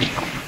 Thank you.